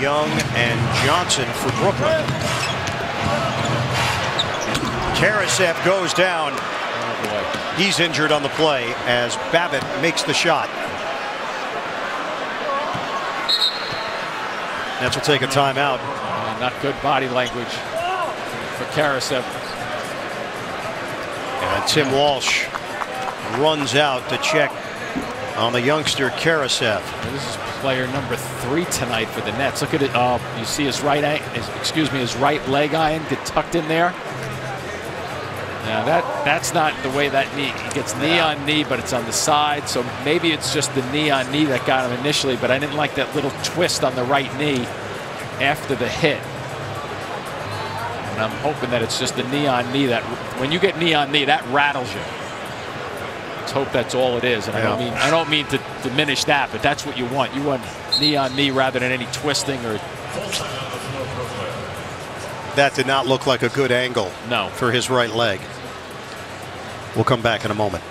Young and Johnson for Brooklyn. Karasev goes down. He's injured on the play as Babbitt makes the shot. Nets will take a timeout. boy. Not good body language for Karasev. And Tim Walsh runs out to check on the youngster Karasev. This is player number three tonight for the Nets. Look at it. Uh, you see his right, his, excuse me, his right leg iron get tucked in there. Now that that's not the way that knee. He gets knee on knee, but it's on the side. So maybe it's just the knee on knee that got him initially. But I didn't like that little twist on the right knee after the hit. And I'm hoping that it's just the knee on knee that when you get knee on knee, that rattles you. Let's hope that's all it is. And I don't mean I don't mean to diminish that, but that's what you want. You want knee on knee rather than any twisting or That did not look like a good angle no. for his right leg. We'll come back in a moment.